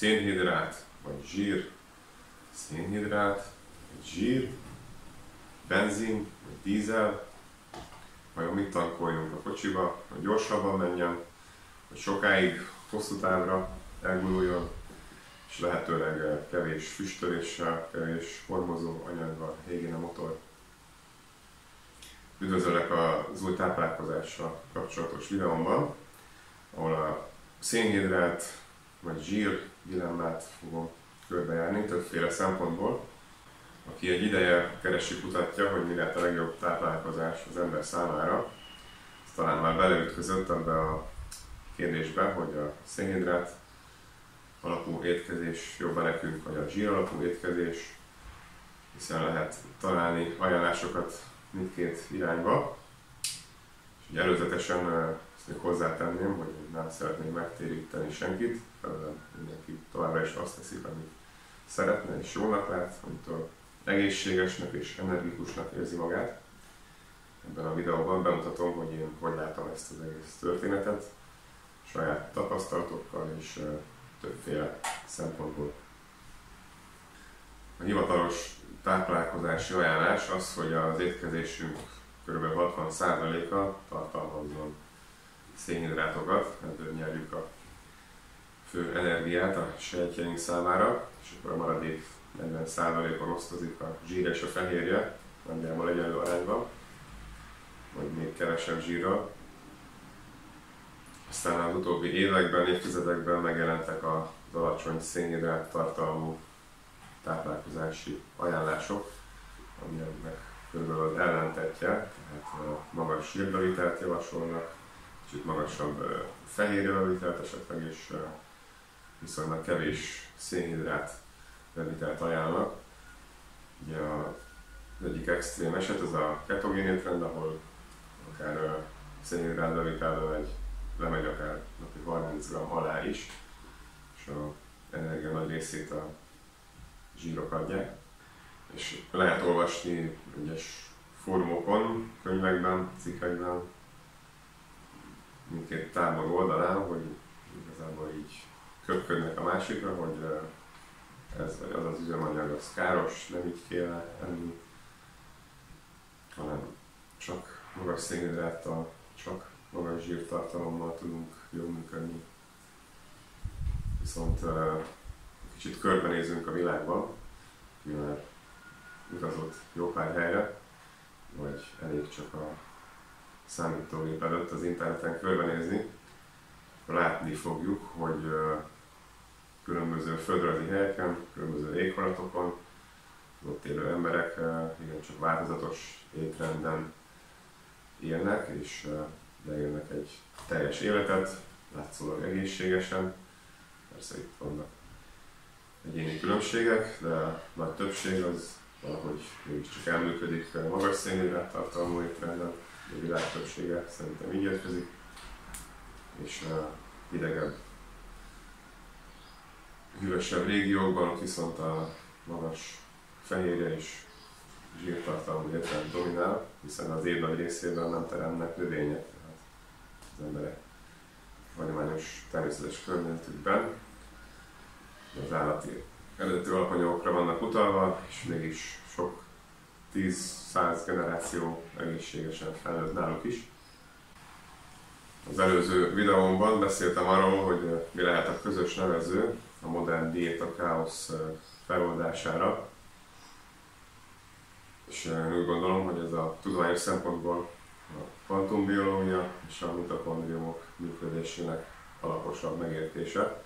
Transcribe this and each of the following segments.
szénhidrát vagy zsír, szénhidrát vagy zsír, benzin vagy dízel, vajon mit tankoljunk a kocsiba, hogy gyorsabban menjen, hogy sokáig, hosszú távra elguruljon, és lehetőleg kevés füstöléssel, kevés hormozó anyaggal égjen a motor. Üdvözöllek az új táplálkozással kapcsolatos videómban, ahol a szénhidrát vagy zsír dilemmát fogom körbejárni többféle szempontból. Aki egy ideje keresi, kutatja, hogy mi lehet a legjobb táplálkozás az ember számára, az talán már beleütközött ebbe a kérdésbe, hogy a szénhidrát alapú étkezés jobb nekünk, vagy a zsír alapú étkezés, hiszen lehet találni ajánlásokat mindkét irányba. És előzetesen még hozzátenném, hogy nem szeretném megtéríteni senkit, mindenki továbbra is azt teszi, amit szeretne és jónak lát, amitől egészségesnek és energikusnak érzi magát. Ebben a videóban bemutatom, hogy én hogy látom ezt az egész történetet, saját tapasztalatokkal és többféle szempontból. A hivatalos táplálkozási ajánlás az, hogy az étkezésünk kb. 60%-a tartalmazzon szénhidrátokat, ebből nyerjük a fő energiát a sejtjeink számára, és akkor a maradék 40%-on osztozik a zsír és a fehérje, nagyjából egyenlő arányban, vagy még kevesebb zsírral. Aztán az utóbbi években, évtizedekben megjelentek az alacsony szénhidrát tartalmú táplálkozási ajánlások, ami ennek körülbelül ellentetje, tehát magas zsírbevitelt javasolnak, kicsit magasabb fehérjebevitelt esetleg, és viszonylag kevés szénhidrát bevitelt ajánlnak. Ugye az egyik extrém eset az a ketogén étrend, ahol akár szénhidrát bevitelből egy lemegy akár napi 30 g alá is, és a energia nagy részét a zsírok adják. És lehet olvasni egyes fórumokon, könyvekben, cikkekben, mindkét tábor oldalán, hogy igazából így köpködnek a másikra, hogy ez vagy az az üzemanyag az káros, nem így kéne enni, hanem csak magas szénhidráttal, csak magas zsírtartalommal tudunk jól működni. Viszont kicsit körbenézünk a világban, már utazott jó pár helyre, vagy elég csak a számítógép előtt az interneten körbenézni, látni fogjuk, hogy különböző földrajzi helyeken, különböző éghajlatokon, ott élő emberek igen csak változatos étrenden élnek, és leélnek egy teljes életet, látszólag egészségesen. Persze itt vannak egyéni különbségek, de a nagy többség az valahogy mégiscsak elműködik magas szénhidrát tartalmú étrenden, a világ többsége szerintem így érkezik, és idegebb, hűvösebb régiókban, ott viszont a magas fehérje és zsírtartalmú étrend dominál, hiszen az év részében nem teremnek növények, tehát az emberek hagyományos természetes környezetükben. Az állati eredeti alapanyagokra vannak utalva, és mégis sok 10-100 generáció egészségesen felnőtt náluk is. Az előző videómban beszéltem arról, hogy mi lehet a közös nevező a modern diéta káosz feloldására, és én úgy gondolom, hogy ez a tudományos szempontból a kvantumbiológia és a mitokondriumok működésének alaposabb megértése.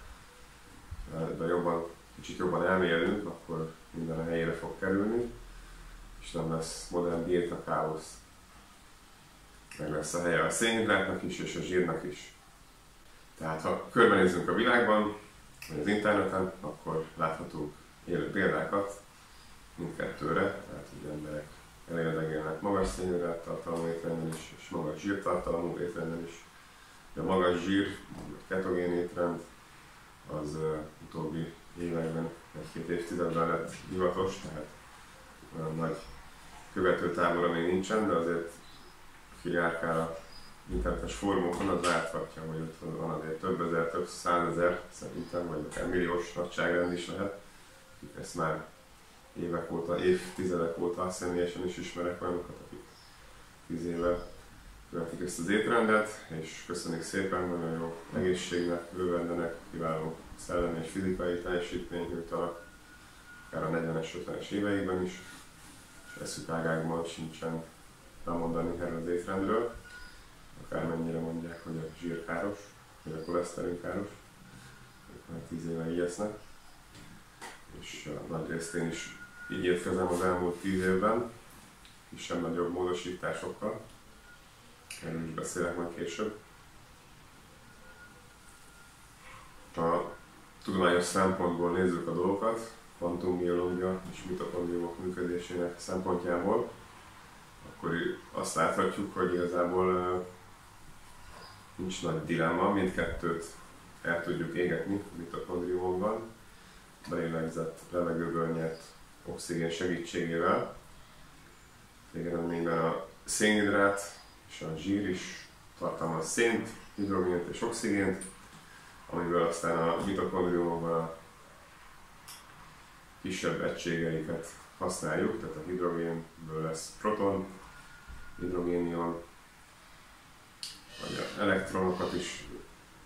De jobban, kicsit jobban elmélünk, akkor minden a helyére fog kerülni, és nem lesz modern diéta káosz. Meg lesz a helye a szénhidrátnak is, és a zsírnak is. Tehát ha körbenézünk a világban, vagy az interneten, akkor láthatunk élő példákat mindkettőre, tehát hogy emberek elégedegélnek magas szénhidrát tartalmú étrenden is, és magas zsírtartalmú étrenden is. De a magas zsír, a ketogén étrend, az uh, utóbbi években, egy-két évtizedben lett divatos, tehát olyan nagy követőtábora még nincsen, de azért aki járkál a internetes fórumokon, az láthatja, hogy ott van azért több ezer, több százezer szerintem, vagy akár milliós nagyságrend is lehet. Ezt már évek óta, évtizedek óta személyesen is ismerek olyanokat, akik tíz éve követik ezt az étrendet, és köszönjük szépen, nagyon jó egészségnek, örvendenek, kiváló szellemi és fizikai teljesítményt nyújtanak, akár a 40-es, 50-es éveikben is, és eszütágákban sincsen lemondani erről az étrendről, akármennyire mondják, hogy a zsír káros, vagy a koleszterin káros, ők már 10 éve így esznek, és nagy részt én is így étkezem az elmúlt 10 évben, kisebb-nagyobb módosításokkal, erről is beszélek majd később. A tudományos szempontból nézzük a dolgokat, kvantumbiológia és mitokondriumok működésének szempontjából, akkor azt láthatjuk, hogy igazából nincs nagy dilemma, mindkettőt el tudjuk égetni mitokondriumokban, belélegzett levegőből nyert oxigén segítségével. Végeredményben a szénhidrát és a zsír is tartalmaz szént, hidrogént és oxigént, amiből aztán a mitokondriumokban a kisebb egységeiket használjuk, tehát a hidrogénből lesz proton, hidrogénion, vagy elektronokat is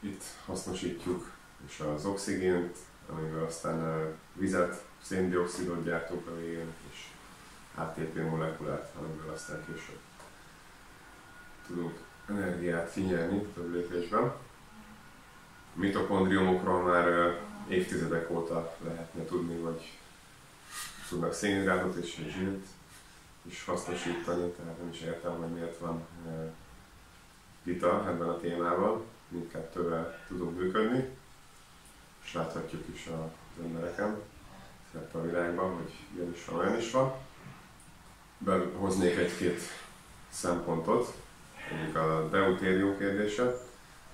itt hasznosítjuk, és az oxigént, amiből aztán vizet, széndiokszidot gyártunk a végén, és ATP molekulát, amiből aztán később tudunk energiát kinyerni több lépésben. Mitokondriumokról már évtizedek óta lehetne tudni, hogy tudnak szénhidrátot és zsírt is hasznosítani, tehát nem is értem, hogy miért van vita ebben a témában. Mindkettővel tudunk működni, és láthatjuk is az embereken, szerte a világban, hogy ilyen is van, olyan is van. Behoznék egy-két szempontot, Egyik a deutérium kérdése.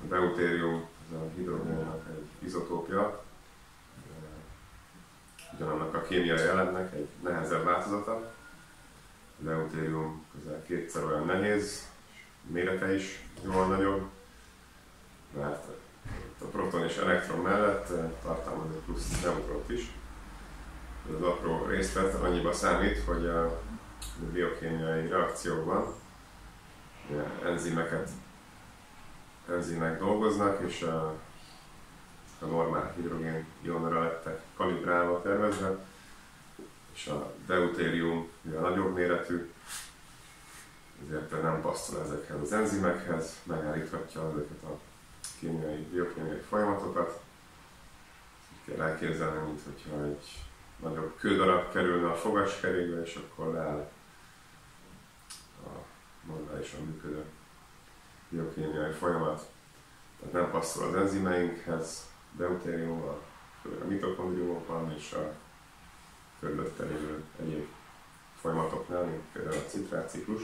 A deutérium az a hidrogénnak egy izotópja, ugyanannak a kémiai jelennek egy nehezebb változata. A deutérium közel kétszer olyan nehéz, mérete is jóval nagyobb, mert a proton és elektron mellett tartalmaz egy plusz neutront is. Az apró részlet annyiba számít, hogy a biokémiai reakciókban enzimeket, enzimek dolgoznak, és a, a normál hidrogén ionra lettek kalibrálva, tervezve, és a deutérium mivel nagyobb méretű, ezért nem passzol ezekhez az enzimekhez, megállíthatja ezeket a kémiai, biokémiai folyamatokat. Így kell elképzelni, mint hogyha egy nagyobb kődarab kerülne a fogaskerékbe, és akkor leáll normálisan működő biokémiai folyamat. Tehát nem passzol az enzimeinkhez, deutériummal, főleg a mitokondriumokban és a körülötte lévő egyéb folyamatoknál, mint például a citrátciklus.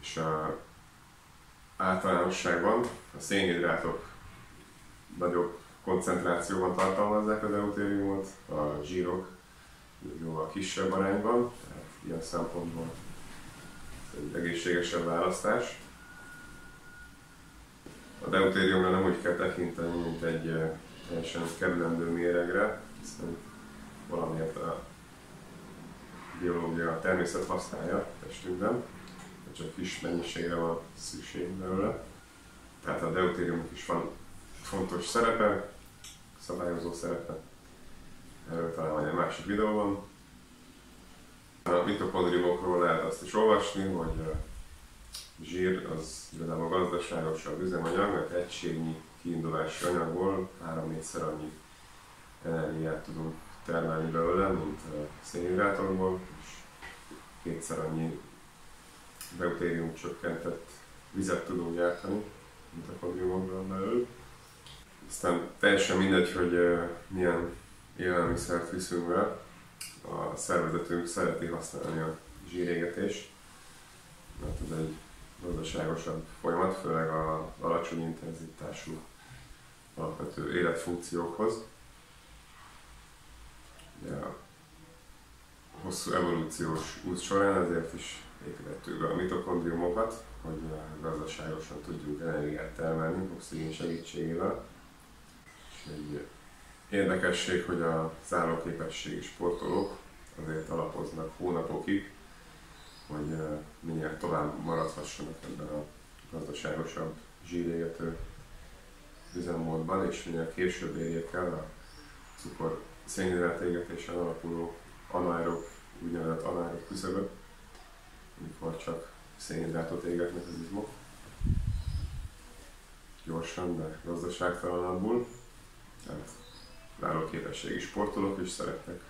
És a általánosságban a szénhidrátok nagyobb koncentrációban tartalmazzák az deutériumot, a zsírok jóval kisebb arányban, tehát ilyen szempontból egy egészségesebb választás. A deutériumra nem úgy kell tekinteni, mint egy teljesen kerülendő méregre, hiszen valamiért a biológia, a természet használja testünkben, csak kis mennyiségre van szükség belőle. Tehát a deutériumnak is van fontos szerepe, szabályozó szerepe. Erről talán majd egy másik videóban. A mitokondriumokról lehet azt is olvasni, hogy a zsír az igazából gazdaságosabb üzemanyag, mert egységnyi kiindulási anyagból 3-4-szer annyi energiát tudunk termelni belőle, mint a szénhidrátokból, és kétszer annyi deutérium csökkentett vizet tudunk gyártani, mint a kondriumokban belül. Aztán teljesen mindegy, hogy milyen élelmiszert viszünk be, a szervezetünk szereti használni a zsírégetést, mert ez egy gazdaságosabb folyamat, főleg az alacsony intenzitású alapvető életfunkciókhoz. Ugye a hosszú evolúciós út során ezért is építettük a mitokondriumokat, hogy gazdaságosan tudjunk energiát termelni oxigén segítségével. És egy érdekesség, hogy a záróképességi sportolók azért alapoznak hónapokig, hogy minél tovább maradhassanak ebben a gazdaságosabb zsírégető üzemmódban, és minél később érjék el a cukor szénhidrát égetésen alapuló anaerob, úgynevezett anaerob küszöböt, amikor csak szénhidrátot égetnek az izmok. Gyorsan, de gazdaságtalanabbul. Tehát képességi sportolók is szeretnek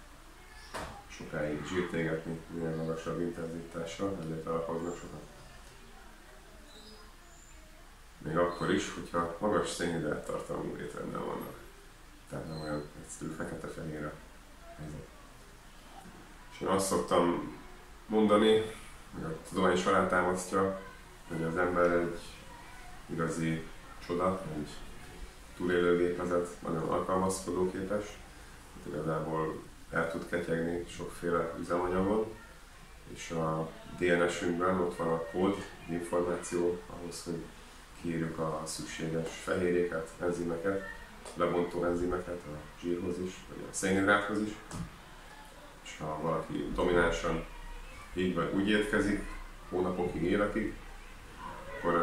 sokáig zsírt égetni, minél magasabb intenzitással, ezért alapoznak sokat. Még akkor is, hogyha magas szénhidrát tartalmú étrendben vannak. Tehát nem olyan egyszerű fekete-fehér a helyzet. És én azt szoktam mondani, hogy a tudomány során támasztja, hogy az ember egy igazi csoda, egy túlélőgépezet, nagyon alkalmazkodóképes, igazából el tud ketyegni sokféle üzemanyagon, és a DNS-ünkben ott van a kód, információ ahhoz, hogy kiírjuk a szükséges fehérjéket, enzimeket, lebontó enzimeket a zsírhoz is, vagy a szénhidráthoz is. És ha valaki dominánsan így vagy úgy étkezik, hónapokig, évekig, akkor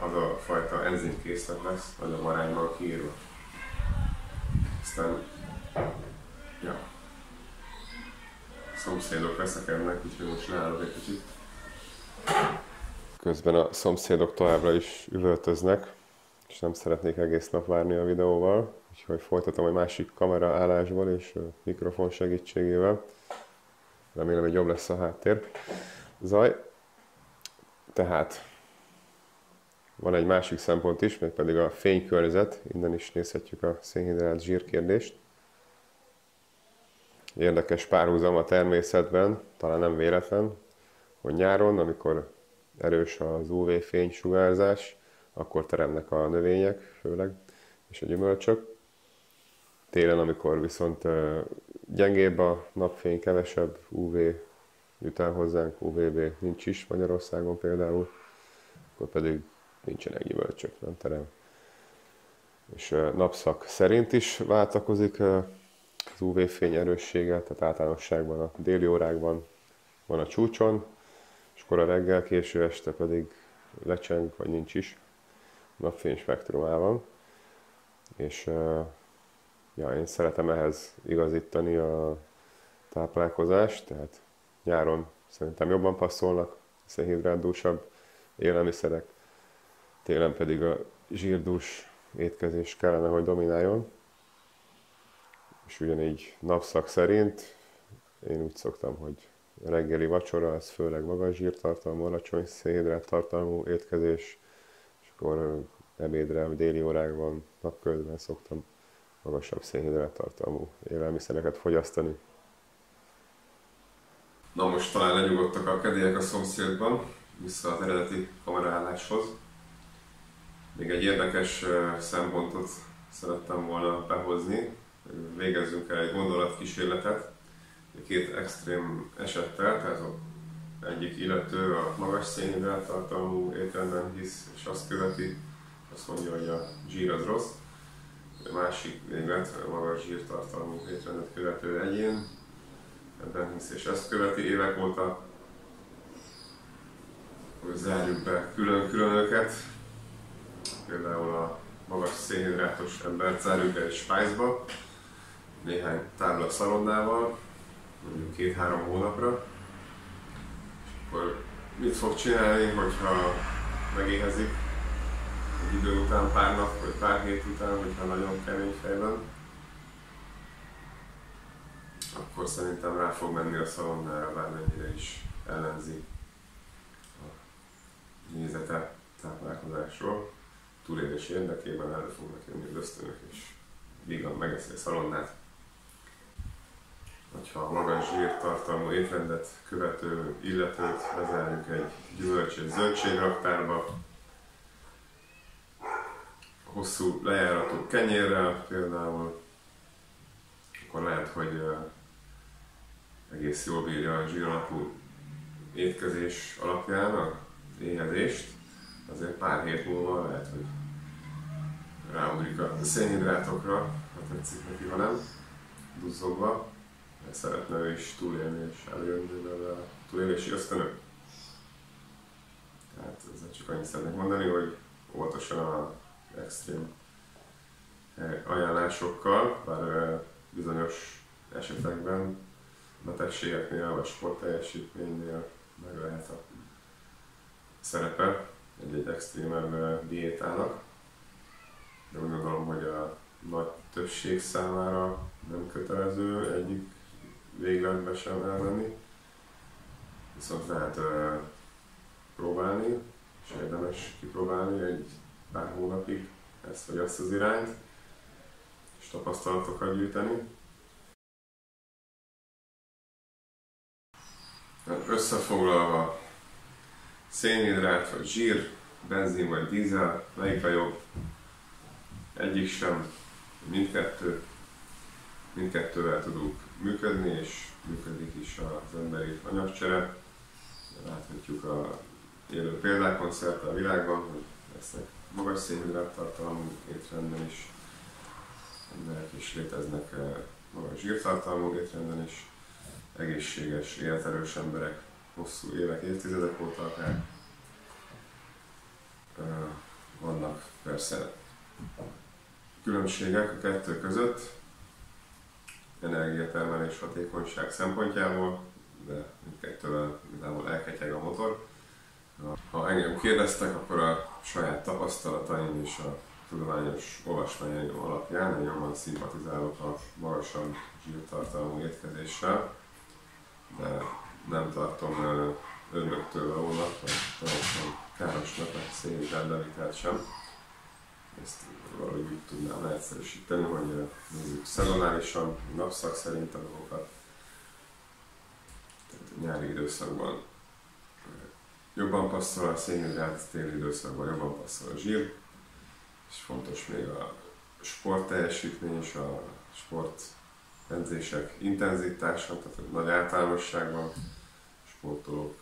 az a fajta enzimkészlet lesz nagyobb arányban kiírva. Aztán Ja. Szomszédok veszekednek, úgyhogy most leállok egy kicsit. Közben a szomszédok továbbra is üvöltöznek, és nem szeretnék egész nap várni a videóval, úgyhogy folytatom egy másik kamera állásból és mikrofon segítségével. Remélem, hogy jobb lesz a háttér. Zaj. Tehát van egy másik szempont is, még pedig a fénykörzet. Innen is nézhetjük a szénhidrát zsírkérdést érdekes párhuzam a természetben, talán nem véletlen, hogy nyáron, amikor erős az UV fénysugárzás, akkor teremnek a növények főleg, és a gyümölcsök. Télen, amikor viszont gyengébb a napfény, kevesebb UV jut el hozzánk, UVB nincs is Magyarországon például, akkor pedig nincsenek gyümölcsök, nem terem. És napszak szerint is váltakozik az UV-fény erőssége, tehát általánosságban a déli órákban van a csúcson, és akkor a reggel, késő este pedig lecseng, vagy nincs is napfény spektrumában. És ja, én szeretem ehhez igazítani a táplálkozást, tehát nyáron szerintem jobban passzolnak szénhidrátdúsabb élelmiszerek, télen pedig a zsírdús étkezés kellene, hogy domináljon és ugyanígy napszak szerint én úgy szoktam, hogy reggeli vacsora, az főleg magas zsírtartalmú, alacsony szénhidrát tartalmú étkezés, és akkor ebédre, déli órákban, napközben szoktam magasabb szénhidrát tartalmú élelmiszereket fogyasztani. Na most talán lenyugodtak a kedélyek a szomszédban, vissza az eredeti kameraálláshoz. Még egy érdekes szempontot szerettem volna behozni, végezzünk el egy gondolatkísérletet, két extrém esettel, tehát egyik illető a magas szénhidrát tartalmú étrendben hisz, és azt követi, azt mondja, hogy a zsír az rossz. A másik véglet a magas zsírtartalmú étrendet követő egyén ebben hisz, és ezt követi évek óta, hogy zárjuk be külön-külön őket. Például a magas szénhidrátos embert zárjuk be egy spájzba, néhány tábla szalonnával, mondjuk két-három hónapra, és akkor mit fog csinálni, hogyha megéhezik egy idő után, pár nap vagy pár hét után, hogyha nagyon kemény fejben, akkor szerintem rá fog menni a szalonnára, bármennyire is ellenzi a nézete táplálkozásról. Túlélés érdekében elő fognak jönni az ösztönök, és vígan megeszi a szalonnát hogyha magas zsírtartalmú étrendet követő illetőt lezárjuk egy gyümölcs és zöldségraktárba, hosszú lejáratú kenyérrel például, akkor lehet, hogy egész jól bírja a zsíralapú étkezés alapján a éhezést, azért pár hét múlva lehet, hogy ráugrik a szénhidrátokra, ha tetszik neki, ha nem, duzzogva, szeretne ő is túlélni és előjönni belőle a túlélési ösztönök. Tehát ezzel csak annyit szeretnék mondani, hogy óvatosan a extrém ajánlásokkal, bár bizonyos esetekben betegségeknél vagy sportteljesítménynél meg lehet a szerepe egy-egy extrémebb diétának. De úgy gondolom, hogy a nagy többség számára nem kötelező egyik végletbe sem elmenni. Viszont lehet uh, próbálni, és érdemes kipróbálni egy pár hónapig ezt vagy azt az irányt, és tapasztalatokat gyűjteni. Összefoglalva, szénhidrát vagy zsír, benzin vagy dízel, melyik a jobb? Egyik sem, mindkettő. Mindkettővel tudunk működni, és működik is az emberi anyagcsere. Láthatjuk a élő példákon szerte a világban, hogy lesznek magas szénhidrát tartalmú étrenden is, emberek is léteznek eh, magas zsírtartalmú étrenden is, egészséges, életerős emberek hosszú évek, évtizedek óta akár. Vannak persze különbségek a kettő között, energiatermelés hatékonyság szempontjából, de mindkettővel igazából elketyeg a motor. Ha engem kérdeztek, akkor a saját tapasztalataim és a tudományos olvasmányaim alapján én jobban szimpatizálok a magasan zsírtartalmú étkezéssel, de nem tartom önöktől valónak, vagy teljesen károsnak a szénhidrát sem. Ezt valahogy úgy tudnám leegyszerűsíteni, hogy nézzük szezonálisan, napszak szerint a dolgokat. Tehát nyári időszakban jobban passzol a szénhidrát, téli időszakban jobban passzol a zsír, és fontos még a sport teljesítmény és a sport edzések intenzitása, tehát nagy általánosságban sportolók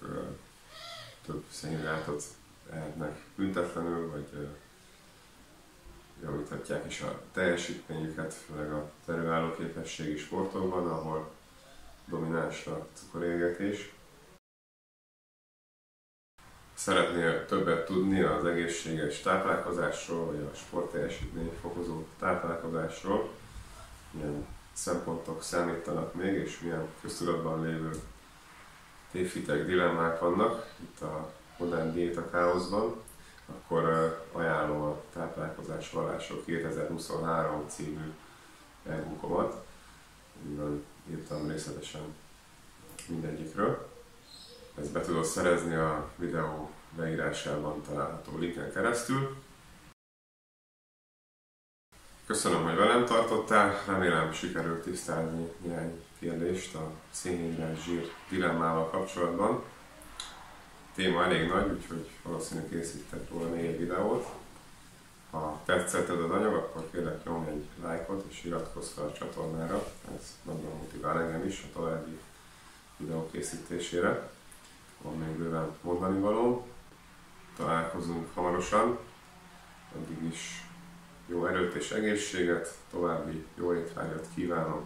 több szénhidrátot ehetnek büntetlenül, vagy javíthatják is a teljesítményüket, főleg a terülálló képességi sportokban, ahol domináns a cukorégetés. Szeretnél többet tudni az egészséges táplálkozásról, vagy a sportteljesítmény fokozó táplálkozásról, ilyen szempontok számítanak még, és milyen köztudatban lévő tévhitek, dilemmák vannak itt a modern diéta káoszban, akkor ajánlom a Táplálkozás Vallások 2023 című e-bookomat. Írtam részletesen mindegyikről. Ezt be tudod szerezni a videó leírásában található linken keresztül. Köszönöm, hogy velem tartottál, remélem sikerült tisztázni néhány kérdést a szénhidrát zsír dilemmával kapcsolatban. A téma elég nagy, úgyhogy valószínűleg készítek róla négy videót. Ha tetszetted az anyag, akkor kérlek nyomj egy lájkot és iratkozz fel a csatornára, ez nagyon motivál engem is a további videó készítésére. Van még bőven mondani való. Találkozunk hamarosan, addig is jó erőt és egészséget, további jó étvágyat kívánok!